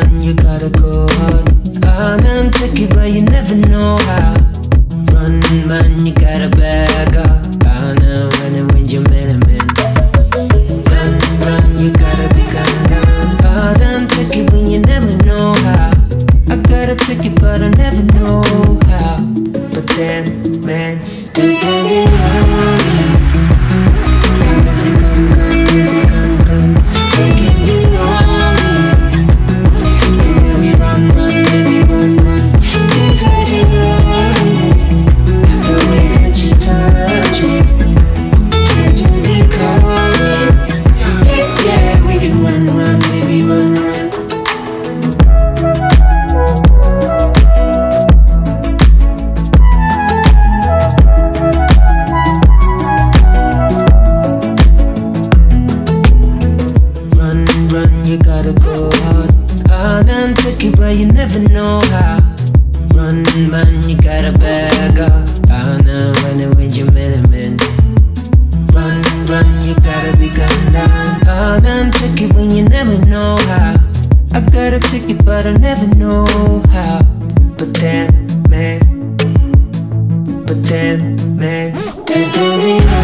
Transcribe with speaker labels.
Speaker 1: run, you gotta go hard. Hard and tricky, but you never know how. Run, man, you gotta back up. Hard and running when you're man, man. Run, run, you gotta be calm Hard and tricky, but you never know how. I gotta trick it, but I never know how. But then, man, do get me love. Go hard. Hard and tricky, but you never know how. Run, man, you gotta back up. I know when and when you a. Run, run, you gotta be gone down. Hard and tricky when you never know how. I gotta take it, but I never know how. But then, man, but then, man, do do